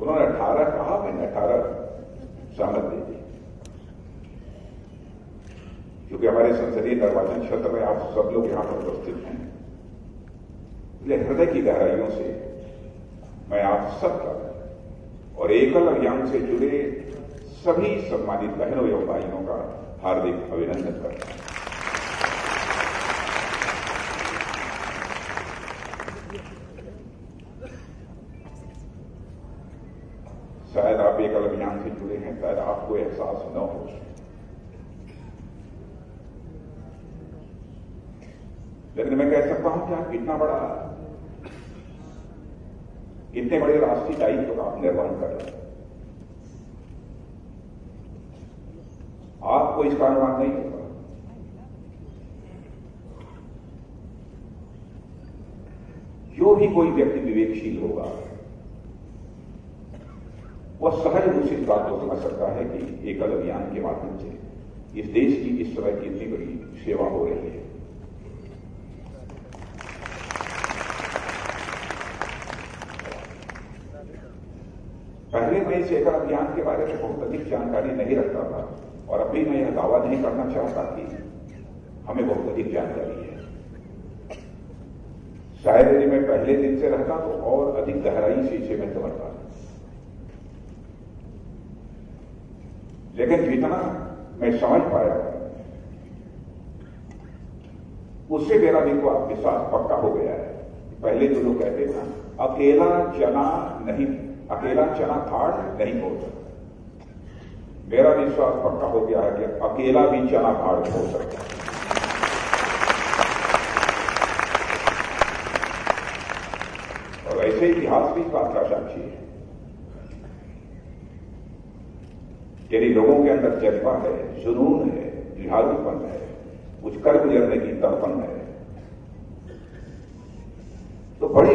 انہوں نے اٹھارہ کہا، میں نے اٹھارہ سہمت دے دی کیونکہ ہمارے سنسدی نروچن چھتر میں آپ سب لوگ یہاں پر اپستھت ہیں۔ ہردے کی گہرائیوں سے میں آپ سب کا اور ایکل ابھیان سے جڑے سبھی سمانت بہنوں یا بھائیوں کا ہاردک ابھینندن کرتا ہوں۔ شاید آپ ایک ابھیان سے جڑے ہیں، شاید آپ کو احساس نہ ہو۔ لیکن میں کہہ سکتا ہوں کہ آپ کتنا بڑا، اتنے بڑے راشٹری دائتو کا آپ نروان کر رہے ہیں۔ آپ کو اس کا انوان نہیں ہوگا۔ جو بھی کوئی ویکتی وویکشیل ہوگا وہ سہج روپ سے اس بات کو سمجھ سکتا ہے کہ ایکل ابھیان کے مادھیم سے اس دیش کی اس طرح کی اتنی بڑی سیوا ہو رہی ہے۔ پہلے میں اس ایکل ابھیان کے بارے میں بہت ادھک جانکاری نہیں رکھتا تھا اور ابھی میں یہ دعویٰ نہیں کرنا چاہتا کہ ہمیں بہت ادھک جانکاری ہے۔ شاید یدی میں پہلے دن سے رہتا تو اور ادھک گہرائی سے اسے میں سمجھتا لیکن جتنا میں سمجھ پایا، اس سے میرا بھی کو وشواس پکا ہو گیا ہے۔ پہلے جو لوگ کہتے تھے، اکیلا چنا نہیں، اکیلا چنا تھاڑ نہیں ہو سکتا میرا وشواس پکا ہو گیا ہے کہ اکیلا بھی چنا تھاڑ ہو سکتا ہے۔ اور ایسے اتہاس بھی اس بات کا ساکشی ہے یعنی لوگوں کے اندر جذبہ ہے، جنون ہے، جہادی پن ہے کچھ کر گزرنے کی تڑپن ہے۔ تو بڑے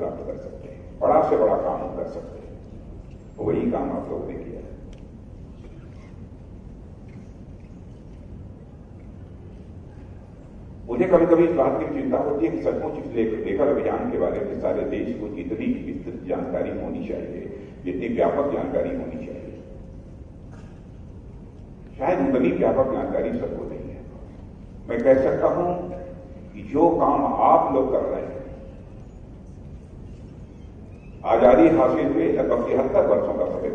پراپت کر سکتے ہیں، بڑا سے بڑا کام کر سکتے ہیں۔ وہی کام آپ لوگوں نے کیا۔ ہے مجھے کبھی کبھی اس بات کی چنتا ہوتی ہے کہ سچ مچ اس لیکر ابھیان کے بارے میں سارے دیش کو جتنی جانکاری ہونی چاہیے، جتنی ویاپک جانکاری ہونی چاہیے۔ شاید اتنی ویاپک جانکاری سب کو نہیں ہے۔ میں کہہ سکتا ہوں کہ جو کام آپ لوگ کر رہے ہیں، آزادی حاصل ہوئے لگ بھگ تہتر برسوں کا سمے